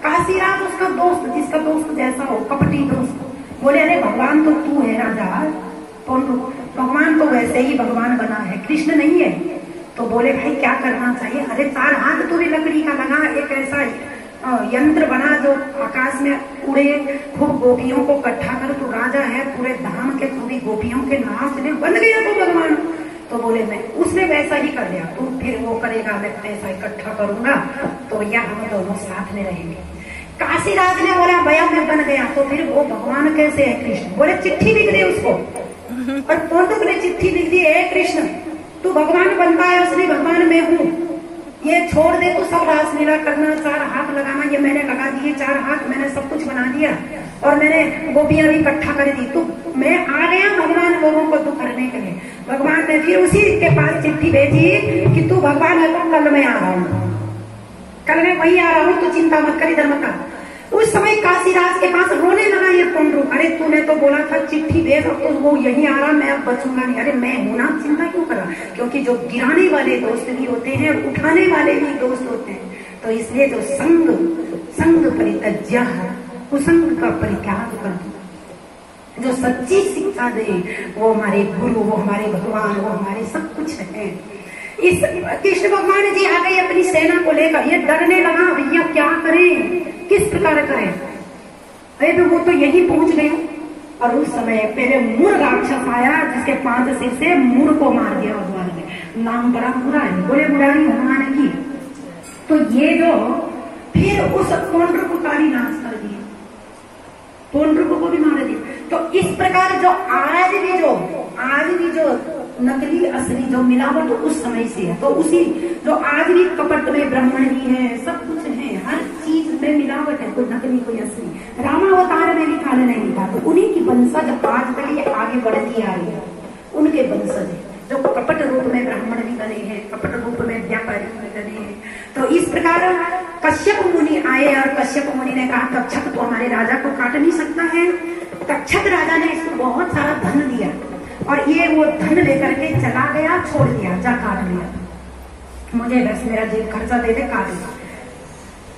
काशीराज उसका दोस्त, जिसका दोस्त जैसा हो, कपटी दोस्त बोले, अरे, भगवान तो तू है राजा। कौन भगवान तो वैसे ही भगवान बना है, कृष्ण नहीं है। तो बोले, भाई, क्या करना चाहिए? अरे, चार हाथ तो भी लकड़ी का लगा, एक ऐसा यंत्र बना जो आकाश में उड़े, खूब गोपियों को इकट्ठा कर, तू राजा है, पूरे धाम के, पूरी गोपियों के नाचने बन गया तो भगवान। तो बोले, मैं उसने वैसा ही कर दिया तू फिर वो करेगा, मैं पैसा इकट्ठा करूँगा। तो यह हम दोनों साथ में रहेंगे। काशीराज ने बोला, भैया, मैं बन गया। तो फिर वो भगवान कैसे है? कृष्ण। बोले, चिट्ठी लिख दी उसको। और पौंडुक ने चिट्ठी लिख दी है कृष्ण, तू भगवान बनता है उसने भगवान मैं हूँ। ये छोड़ दे तो सब रास लीला करना, चार हाथ लगाना, ये मैंने लगा दिए, चार हाथ, मैंने सब कुछ बना दिया। और मैंने गोपियाँ भी इकट्ठा कर दी। तो मैं आ गया भगवान लोगों को दुख करने के लिए। भगवान ने फिर उसी के पास चिट्ठी भेजी कि तू भगवान है तो कल मैं आ रहा हूँ। कल मैं वही आ रहा हूँ, तू चिंता मत करी धर्म का उस समय काशीराज के पास रोने लगा ये पुंडरू अरे तूने तो बोला था, चिट्ठी भेज अब तो वो यही आ रहा, मैं अब बचूँगा नहीं। अरे मैं हूँ ना चिंता क्यों करा क्योंकि जो गिराने वाले दोस्त भी होते हैं उठाने वाले भी दोस्त होते हैं तो इसलिए जो संग संग परितज्य कुसंग का परित्याग कर दो। जो सच्ची शिक्षा दे, वो हमारे गुरु, वो हमारे भगवान, वो हमारे सब कुछ है। इस कृष्ण भगवान जी आ गए अपनी सेना को लेकर। ये डरने लगा, भैया क्या करें? किस प्रकार करें अरे तो वो तो यही पहुँच गए और उस समय पहले मुर राक्षस आया, जिसके पाँच सिर से मुर को मार दिया भगवान ने नाम बड़ा बुरा है, बोले बुराई हनुमान की। तो ये जो फिर उस पौंड्र को काली नाश कर दिया। पौंड्र को भी मार दिया। तो इस प्रकार जो आज भी जो, आज भी जो नकली असली जो मिलावट उस समय से है तो उसी, जो आज भी कपट में ब्राह्मण भी है, सब कुछ है, हर चीज़ में मिलावट है, कोई नकली, कोई असली। रामावतार में भी काले नहीं था तो उन्हीं की वंशज आज तक ये आगे बढ़ती आ रही है। उनके वंशज जो कपट रूप में ब्राह्मण भी बने हैं, कपट रूप में व्यापारी भी बने हैं। तो इस प्रकार कश्यप मुनि आए और कश्यप मुनि ने कहा तक्षक तो हमारे राजा को काट नहीं सकता है? तक्षक राजा ने इसको बहुत सारा धन दिया। और ये वो धन लेकर के चला गया, छोड़ दिया, जा काट लिया। मुझे बस मेरा जेब खर्चा दे दे, काट लिया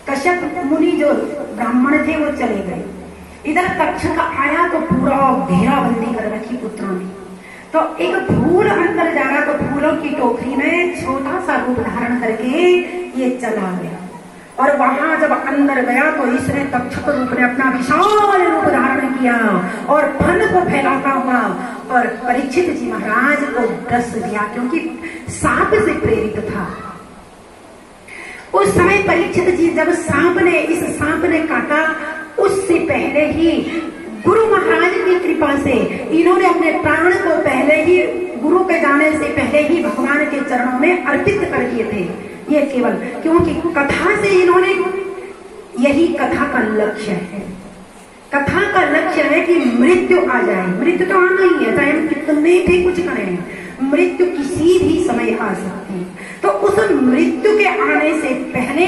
कश्यप मुनि जो ब्राह्मण थे, वो चले गए। इधर तक्षक आया तो पूरा घेराबंदी कर रखी पुत्रों ने। तो एक फूल अंदर जा रहा तो फूलों की टोकरी में छोटा सा रूप धारण करके ये चला गया। और वहाँ जब अंदर गया तो इसने तक्षक रूप ने अपना विशाल रूप धारण किया और फन को फैलाता हुआ और परीक्षित जी महाराज को डस दिया, क्योंकि सांप से प्रेरित था। उस समय परीक्षित जी जब सांप ने इस सांप ने काटा, उससे पहले ही गुरु महाराज की कृपा से, इन्होंने अपने प्राण को पहले ही गुरु के जाने से पहले ही भगवान के चरणों में अर्पित कर दिए थे। ये केवल क्योंकि कथा से इन्होंने यही कथा का लक्ष्य है। कथा का लक्ष्य है कि मृत्यु आ जाए। मृत्यु तो आना ही है, चाहे हम कितने भी कुछ करें, मृत्यु किसी भी समय आ सकती है। तो उस मृत्यु के आने से पहले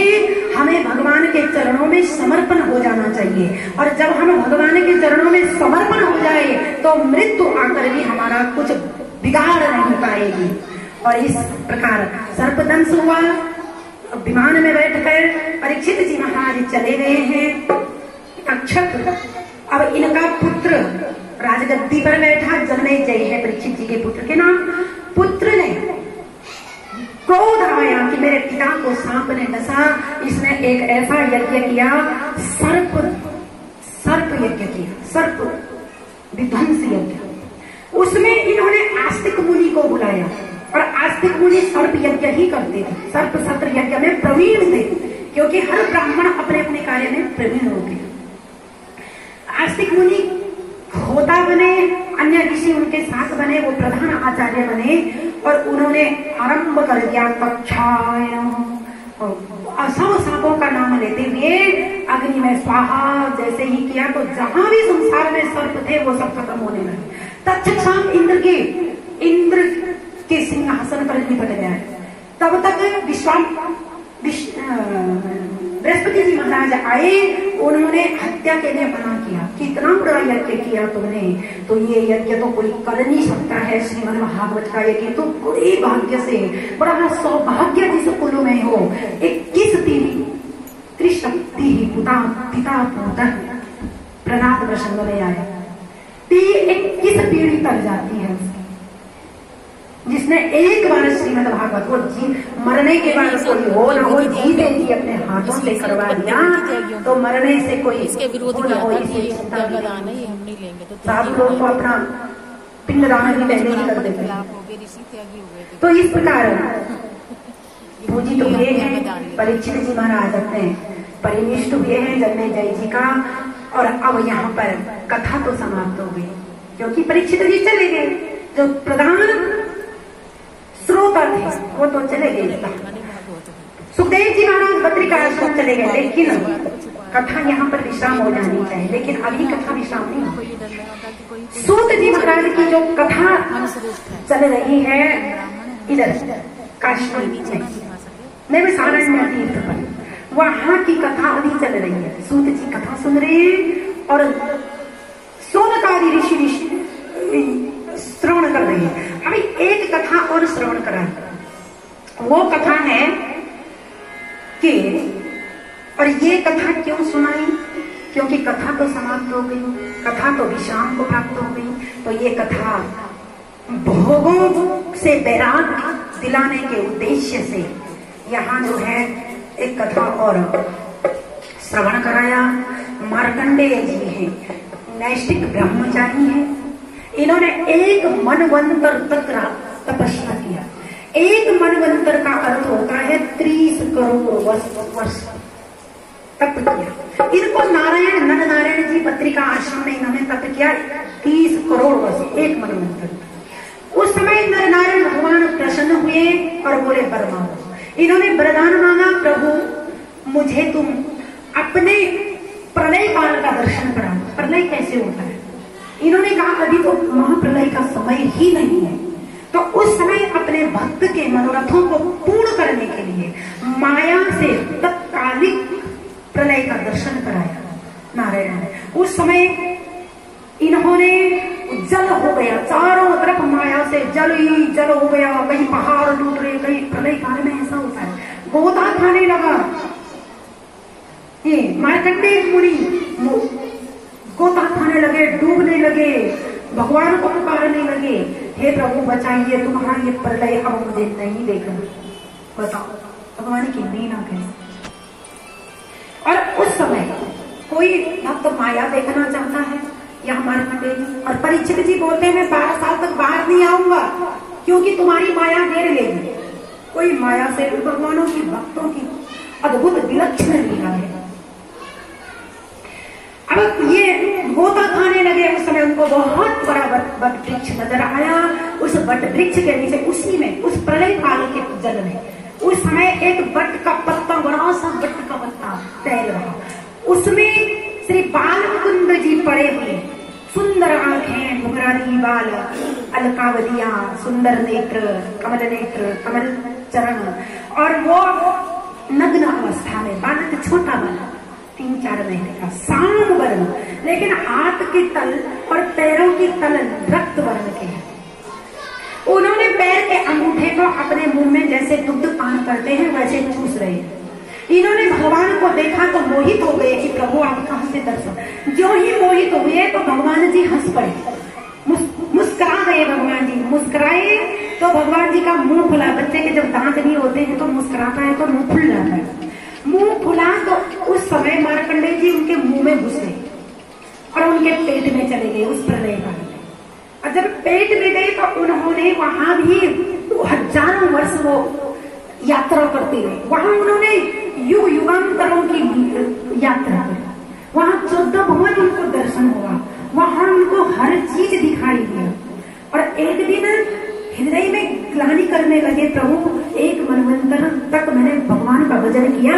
हमें भगवान के चरणों में समर्पण हो जाना चाहिए। और जब हम भगवान के चरणों में समर्पण हो जाए तो मृत्यु आकर भी हमारा कुछ बिगाड़ नहीं पाएगी। और इस प्रकार सर्पदंश हुआ विमान में बैठकर परीक्षित जी महाराज चले गए हैं। अक्षत, अब इनका पुत्र राजगद्दी पर बैठा जमने जय है परीक्षित जी के पुत्र के नाम। पुत्र ने क्रोध आया कि मेरे पिता को सांप ने डसा। इसने एक ऐसा यज्ञ किया, सर्प सर्प यज्ञ किया, सर्प विध्वंस यज्ञ। उसमें इन्होंने आस्तिक मुनि को बुलाया। आस्तिक मुनि सर्प यज्ञ ही करते थे। सर्प सत्र यज्ञ में प्रवीण थे, क्योंकि हर ब्राह्मण अपने अपने कार्य में प्रवीण होते आस्तिक मुनि होता बने, अन्य ऋषि उनके साथ बने, वो प्रधान आचार्य बने, और उन्होंने आरंभ कर दिया कक्षाएँ सौ सांपों का नाम लेते हुए अग्नि में स्वाहा जैसे ही किया तो जहाँ भी संसार में सर्प थे, वो सब खत्म होने लगे। तत्म इंद्र के इंद्र के सिंहासन पर निपट गया तब तक विश्वाम बृहस्पति जी महाराज आए, उन्होंने हत्या के लिए मना किया। कितना बड़ा यज्ञ किया तुमने तो ये यज्ञ तो कोई कर नहीं सकता है श्रीमद महाभारत का। यज्ञ तो बड़े भाग्य से, बड़ा सौभाग्य जिस कुल में हो। इक्कीस तीन त्रिशक्ति पुता पिता पुत्र प्रहलाद प्रसंग में आया। इक्कीस पीढ़ी तक जाती है। उसकी जिसने एक बार श्रीमद भागवत को जी मरने के बाद कोई हो ना हो जी दे जी अपने हाथों से करवा दिया तो मरने से कोई इसके विरोध हो ना हो इसे कि चिंता नहीं। तो साधु लोग तो अपना पिंड दान भी पहले ही कर देते हैं। हो हो तो इस प्रकार पूजी तो ये है। परीक्षित जी महाराज अपने परिनिष्ठ हुए हैं जन्मे जय जी का और अब यहाँ पर कथा तो समाप्त हो गई क्योंकि परीक्षित जी चले गए जो प्रधान श्रोता थे वो तो चले गए। सुखदेव जी महाराज बद्रिका आश्रम चले गए, लेकिन कथा यहाँ पर विश्राम हो जानी चाहिए, लेकिन अभी कथा विश्राम नहीं सूत जी महाराज की जो कथा चल रही है, इधर काश्मीर में नहीं मैं तीर्थ पर, वहाँ की कथा अभी चल रही है सूत जी कथा सुन रहे हैं और और ये कथा क्यों सुनाई? क्योंकि कथा तो समाप्त हो गई, कथा तो विश्राम को प्राप्त हो गई तो ये कथा भोगों से बैराग दिलाने के उद्देश्य से यहाँ जो है एक कथा और श्रवण कराया। मार्कंडेय जी हैं नैष्टिक ब्रह्मचारी हैं। इन्होंने एक मनवंतर तक तपस्या किया। एक मनवंतर का अर्थ होता है तीस करोड़ वर्ष। तप किया इनको नारायण नर नारायण जी पत्रिका आश्रम में इन्होंने तप किया तीस करोड़ वर्ष, एक मनवंतर उस समय नर नारायण भगवान प्रसन्न हुए और बोले वर मांगो इन्होंने वरदान मांगा, प्रभु, मुझे तुम अपने प्रलय काल का दर्शन करा प्रलय कैसे होता है? इन्होंने कहा, अभी तो महाप्रलय का समय ही नहीं है। तो उस समय अपने भक्त के मनोरथों को पूर्ण करने के लिए माया से तत्कालिक प्रलय का दर्शन कराया नारायण उस समय इन्होंने जल हो गया, चारों तरफ़ माया से जल ही जल हो गया, कहीं पहाड़ टूट रहे, कहीं प्रलय काल में ऐसा होता है। गोता खाने लगा। ये मार्कंडेय मुनि गोता खाने लगे, डूबने लगे, भगवान को पुकारने लगे। हे प्रभु, बचाइए, तुम्हारा ये प्रलय अब मुझे नहीं देखना। बताओ, भगवान की मीना कैसे समय कोई भक्त माया देखना चाहता है, या हमारे खंडे और परीक्षित जी बोलते हैं, मैं बारह साल तक बाहर नहीं आऊँगा, क्योंकि तुम्हारी माया घेर लेगी। कोई माया से भगवानों की, भक्तों की अद्भुत विलक्षण लीला है। अब ये गोता खाने लगे उस समय उनको बहुत बड़ा वट वृक्ष नज़र आया। उस वट वृक्ष के नीचे उसी में, उस प्रलय काल के जल में, उस समय एक वट का पत्ता बड़ा सा वट का पत्ता तैर रहा उसमें श्री बाल मुकुंद जी पड़े हुए। सुंदर आँखें घुघरानी बाल। अलकावदिया सुंदर नेत्र, कमल नेत्र, कमल चरण। और वो नग्न अवस्था में बालक छोटा बालक तीन चार महीने का साम वर्ण। लेकिन हाथ के तल और पैरों की तल रक्त वर्ण के हैं। उन्होंने पैर के अंगूठे को अपने मुँह में जैसे दुग्ध पान करते हैं, वैसे चूस रहे हैं। इन्होंने भगवान को देखा तो मोहित हो गए कि प्रभु आप कहा से दर्शन। जो ही मोहित हुए तो भगवान जी हंस पड़े। मुस्कुरा गए भगवान जी। मुस्कुराए तो भगवान जी का मुँह खुला। बच्चे के जब दांत नहीं होते हैं तो मुस्कुराता है तो मुँह खुल जाता है। मुँह खुला तो उस समय मारकंडे जी उनके मुँह में घुसे और उनके पेट में चले गए उस प्रलय में। और जब पेट में गए तो उन्होंने वहाँ भी हज़ारों वर्ष वो यात्रा करते रहे। वहाँ उन्होंने युग युगांतरों की यात्रा करी वहाँ चौदह भवन उनको दर्शन हुआ। वहाँ उनको हर चीज़ दिखाई दिया और एक दिन हृदय में ग्लानी करने लगे, प्रभु, एक मनवंतर तक मैंने भगवान का भजन किया।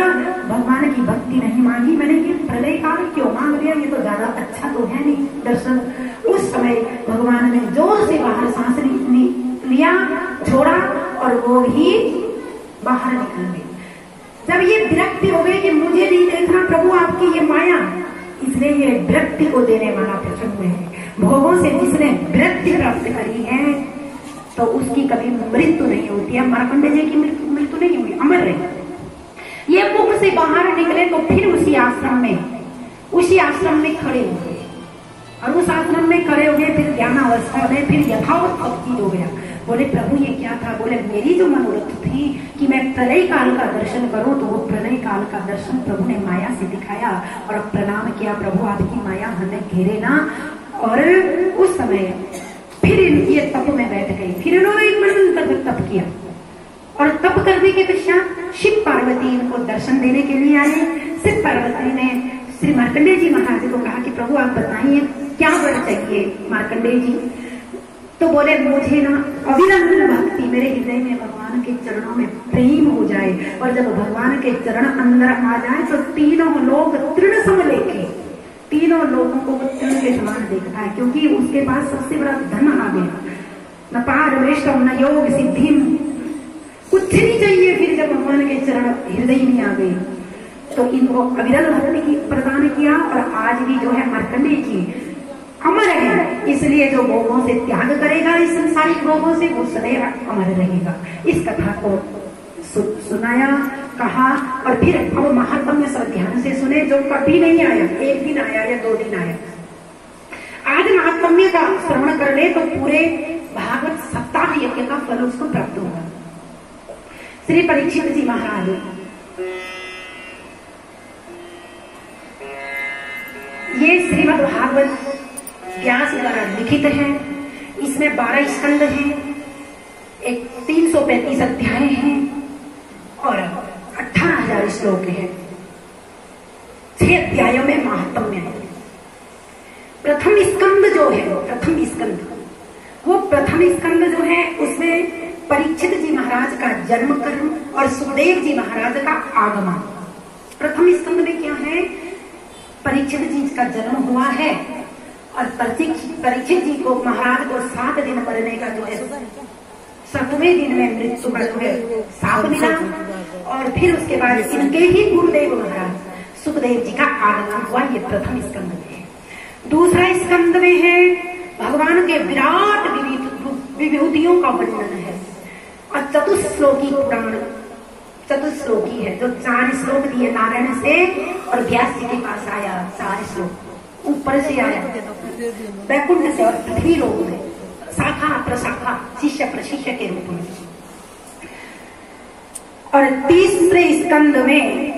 भगवान की भक्ति नहीं मांगी मैंने ये प्रलय काल क्यों मांग लिया? ये तो ज़्यादा अच्छा तो है नहीं दर्शन। उस समय भगवान ने ज़ोर से बाहर सांस लिया, छोड़ा और वो ही बाहर निकल गई जब ये विरक्ति हो गई कि मुझे नहीं देखना, प्रभु आपकी ये माया, इसलिए ये विरक्ति को देने वाला प्रसंग है। भोगों से जिसने विरक्ति प्राप्त करी है तो उसकी कभी मृत्यु नहीं होती है। मारकंडे जी की मृत्यु नहीं हुई, अमर रही। ये मुख से बाहर निकले तो फिर उसी आश्रम में, उसी आश्रम में खड़े हो गए। और उस आश्रम में खड़े हो गए, फिर ज्ञान अवस्था में फिर यथावत भक्ति हो गया। बोले, प्रभु, ये क्या था? बोले, मेरी जो मनोरथ थी कि मैं प्रलय काल का दर्शन करूँ तो वो प्रलय काल का दर्शन प्रभु ने माया से दिखाया और प्रणाम किया, प्रभु, आपकी माया हमें घेरे ना। और उस समय फिर ये तप में बैठ गई। फिर इन्होंने एक महीने तक तप किया। और तप करने के पश्चात शिव पार्वती इनको दर्शन देने के लिए आए। शिव पार्वती ने श्री मार्कंडेय जी महाराज को कहा कि, प्रभु, आप बताइए, क्या वर चाहिए मार्कंडेय जी? तो बोले, मुझे ना अविरल भक्ति, मेरे हृदय में भगवान के चरणों में प्रेम हो जाए और जब भगवान के चरण अंदर आ जाए तो तीनों लोग तृण सम लेके तीनों लोगों को वो तृण के समान देखता है क्योंकि उसके पास सबसे बड़ा धन आ गया। न पार वेष्टम न योग सिद्धि। कुछ नहीं चाहिए फिर जब भगवान के चरण हृदय में आ गए। तो इनको अविरल भक्ति की प्रदान किया और आज भी जो है मार्कंडेय जी अमर है इसलिए जो भोगों से त्याग करेगा इस संसारिक भोगों से वो सदैव अमर रहेगा। इस कथा को सु, सुनाया कहा और फिर अब महात्मा सब ध्यान से सुने जो कभी नहीं आया एक दिन आया या दो दिन आया। आज महात्म्य का श्रवण कर ले तो पूरे भागवत सप्ताह यज्ञ का फल उसको प्राप्त होगा। श्री परीक्षित जी महाराज। ये श्रीमद भागवत व्यास द्वारा लिखित है। इसमें बारह स्कंद हैं। एक तीन सौ पैंतीस अध्याय हैं और अठारह हज़ार श्लोक हैं। छह अध्यायों में महात्म्य है। प्रथम स्कंद जो है, प्रथम स्कंद, वो प्रथम स्कंद जो है, उसमें परीक्षित जी महाराज का जन्म कर्म और सुखदेव जी महाराज का आगमन। प्रथम स्कंद में क्या है? परीक्षित जी का जन्म हुआ है। और परीक्षित जी को महाराज को सात दिन मरने का जो है, सातवें दिन में मृत्यु का जो है साप मिला और फिर उसके बाद इनके ही गुरुदेव महाराज, सुखदेव जी का आगमन हुआ, ये प्रथम स्कंद में है। दूसरा स्कंद में है, भगवान के विराट विभूतियों का वर्णन है। और चतुश्लोकी पुराण, चतुश्लोकी है, जो चार श्लोक दिए नारायण से और व्यास जी के पास आया, चार श्लोक। ऊपर से आया। वैकुंठ से और पृथ्वी लोग में शाखा प्रशाखा शिष्य प्रशिष्य के रूप में। और तीसरे स्कंद में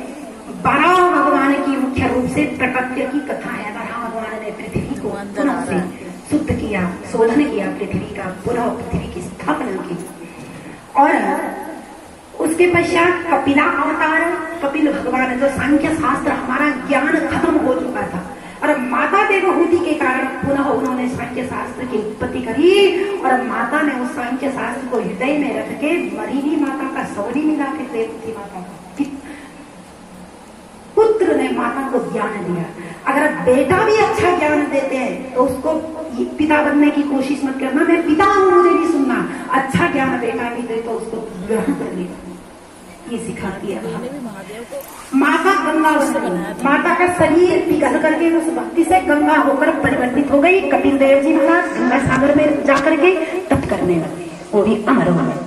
बारह भगवान की मुख्य रूप से प्रकट्य की कथा है। बारह भगवान ने पृथ्वी को पुनः से शुद्ध किया शोधन किया पृथ्वी का पुनः पृथ्वी की स्थापना की। और उसके पश्चात कपिला अवतार कपिल भगवान जो सांख्य शास्त्र हमारा ज्ञान खत्म हो चुका था। और माता देवहूति के कारण पुनः उन्होंने सांख्य शास्त्र की उत्पत्ति करी और माता ने उस सांख्य शास्त्र को हृदय में रख के मरीनी माता का सौरी मिला के देवती माता का पुत्र ने माता को ज्ञान दिया। अगर बेटा भी अच्छा ज्ञान देते हैं तो उसको पिता बनने की कोशिश मत करना। मैं पिता हूँ, मुझे नहीं सुनना। अच्छा ज्ञान बेटा भी दे तो उसको ग्रहण कर लेगा ये सिखाती है। माता गंगा माता का शरीर पिघल करके उस भक्ति से गंगा होकर परिवर्तित हो गई। कपिल देव जी महाराज गंगा सागर में जाकर के तप करने लगे। वो भी अमर हो गए।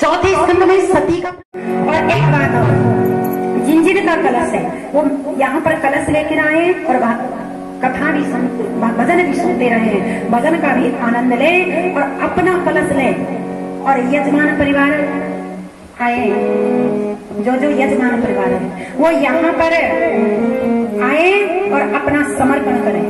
चौथे स्कंद में सती का और एक बात और। जिंजिर का कलश है वो यहाँ पर कलश लेकर आए और कथा भी सुन भजन भी सुनते रहे भजन का भी आनंद ले और अपना कलश ले। और यजमान परिवार आए जो जो यजमान परिवार है वो यहाँ पर आए और अपना समर्पण करें।